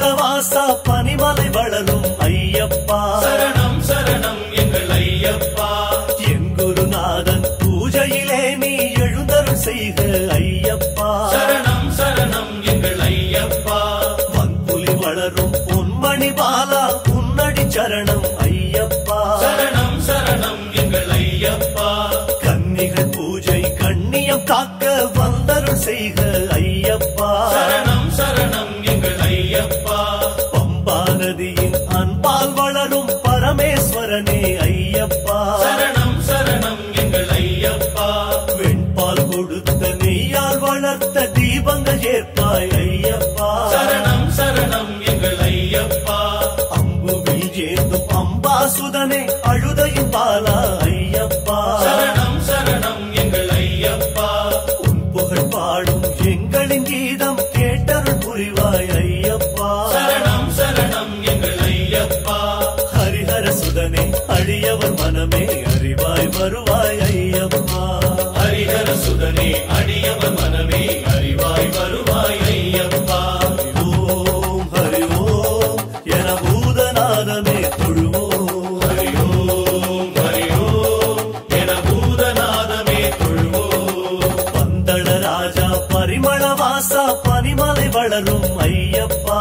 பழவாசா பனிமலை வளரும் ஐயப்பா. சரணம் சரணம் எங்கள் ஐயப்பா. என் குருநாதன் பூஜையிலே நீ எழுந்தருள் செய்க ஐயப்பா. சரணம் சரணம் எங்கள் ஐயப்பா. வன்புலி வளரும் பொன்மணி பாலா உன்னடி சரணம் ஐயப்பா. சரணம் சரணம் எங்கள் ஐயப்பா. கன்னிகள் பூஜை கண்ணியம் காக்க வந்தருள் செய்க பரமேஸ்வரனே ஐயப்பா. சரணம் சரணம் எங்கள் ஐயப்பா. வெண்பால் கொடுத்த நெய்யால் வளர்த்த தீபங்கள் ஏற்பாய் ஐயப்பா. சரணம் சரணம் எங்கள் ஐயப்பா. அம்புவில் ஏந்தும் அம்பாசுதனே அழுதையும் பாலா. மனமே அறிவாய் வருவாய் ஐயப்பா ஹரிஹர சுதனே அடியவன் மனமே அறிவாய் வருவாய் ஐயப்பா ஓம் ஹரி ஓம் என பூதநாதமே ராஜா பரிமள வாசா பனிமலை வளரும் ஐயப்பா.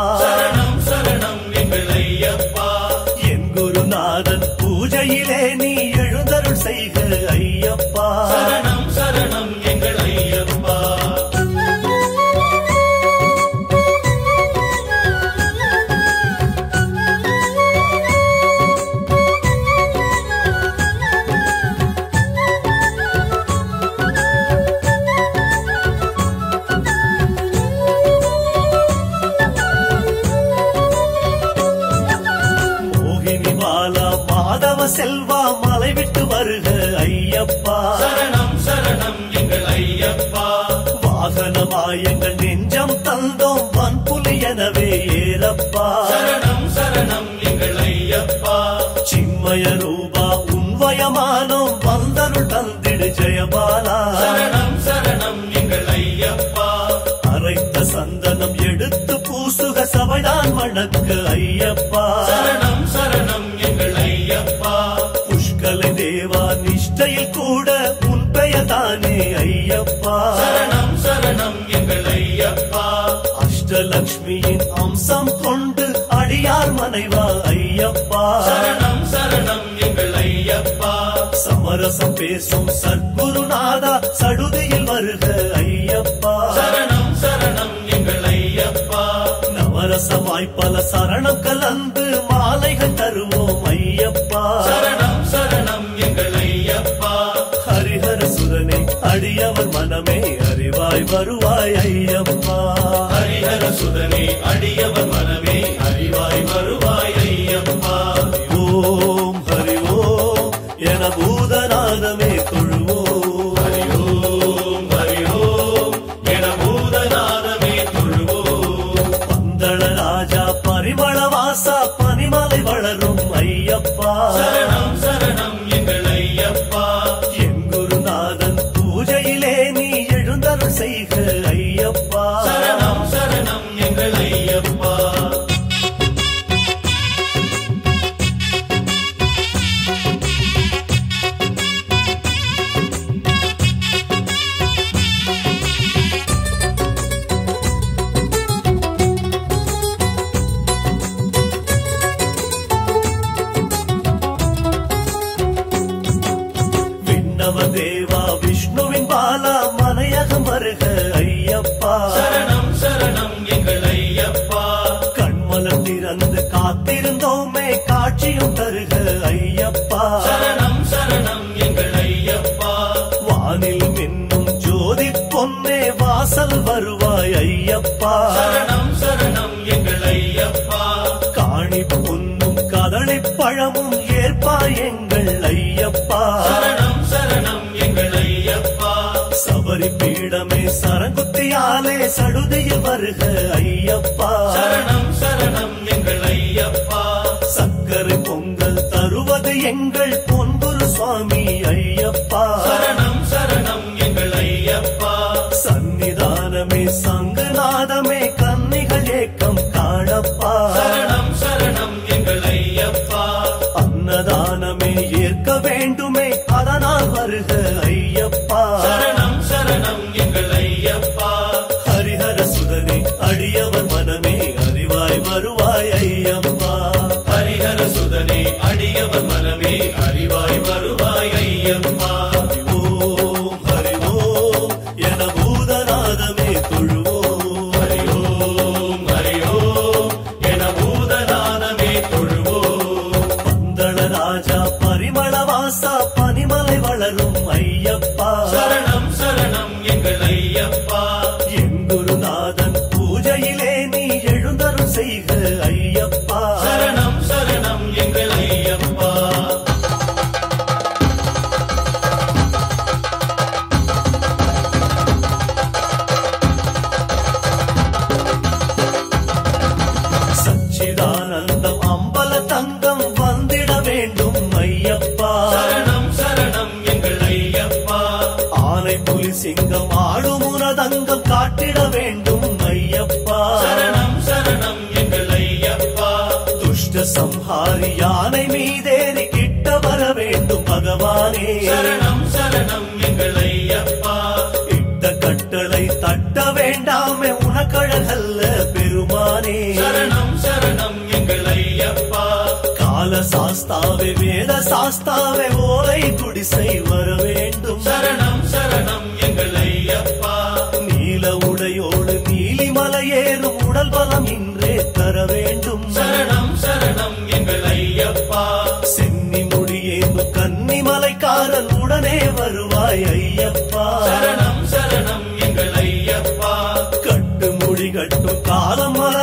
செய்க ஐயப்பா. சரணம் சரணம் எங்கள் ஐயப்பா. செல்வா மலை விட்டு வருக. ஐயப்பா. சரணம் சரணம் எங்கள் ஐயப்பா. வாகனமாய் எங்கள் நெஞ்சம் தந்தோம் வன்புலி எனவே ஏறப்பா. சரணம் சரணம் எங்கள் ஐயப்பா. சின்மய ரூபா உன்வயமானோம் வந்தருள் தந்திடு ஜெயபாலா சரணம் சரணம் எங்கள் ஐயப்பா. அரைத்த சந்தனம் எடுத்து பூசுக சபைதான் வணக்க. நிஷ்டையில் கூட உன் பெயர் தானே ஐயப்பா. சரணம் சரணம் எங்கள் ஐயப்பா. அஷ்டலக்ஷ்மியின் அம்சம் கொண்டு அடியார் மனைவா ஐயப்பா. சரணம் சரணம் எங்கள் ஐயப்பா. சமரசம் பேசும் சத்குருநாதா சடுதியில் வருக ஐயப்பா. சரணம் சரணம் எங்கள் ஐயப்பா. நவரசமாய் பல சரணம் கலந்து சுரனே அடியவர் மனமே அறிவாய் வருவாய் ஐயப்பா ஹரிஹர சுதனே அடியவர் மனமே அறிவாய் வருவாய் ஐயப்பா ஓம் ஹரி ஓம் என பூதநாதமே தொழுவோம். ஹரி ஓம் ஹரி ஓம் என பூதநாதமே தொழுவோம். பந்தள ராஜா பரிமள வாசா பனிமலை வளரும் ஐயப்பா. சரணம் சரணம். காத்திருந்தோமே காட்சியும் தருக ஐயப்பா. சரணம் சரணம் எங்கள் ஐயப்பா. வானில் மின்னும் ஜோதி பொன்னே வாசல் வருவாய் ஐயப்பா. சரணம் சரணம் எங்கள் ஐயப்பா. காணி பொன்னும் கதளி பழமும் ஏற்பாய் எங்கள் ஐயப்பா. சரணம் சரணம் எங்கள் ஐயப்பா. சபரி பீடமே சரங்குத்தியாலே சடுதியில் வருக ஐயப்பா. சரணம் எங்கள் பொன்பொரு சுவாமி ஐயப்பா. சச்சிதானந்தம் அம்பல தங்கம் வந்திட வேண்டும் ஐயப்பா. சரணம் சரணம் எங்கள் ஐயப்பா. ஆனை புலி சிங்கம் ஆடும் உனதங்கம் காட்டிட வேண்டும் ஐயப்பா. சரணம் சரணம் எங்கள் ஐயப்பா. துஷ்ட சம்ஹாரி யானை மீதேறி கிட்ட வர வேண்டும் பகவானே. சரணம் சரணம் எங்கள் ஐயப்பா. இட்ட கட்டளை தட்ட வேண்டாமே உனக்கழகல்ல. சாஸ்தாவே வேத சாஸ்தாவே ஓலை குடிசை வர வேண்டும். சரணம் சரணம் எங்கள் ஐயப்பா. நீல உடையோடு நீலி மலையேறும் உடல் பலம் இன்றே தர வேண்டும். சரணம் சரணம் எங்கள் ஐயப்பா. சென்னி முடியேந்து கன்னி மலைக்காரன் உடனே வருவாய் ஐயப்பா. சரணம் சரணம் எங்கள் ஐயப்பா. கட்டு மொழி கட்டும் காலம் மலை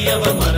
பெரியவ மர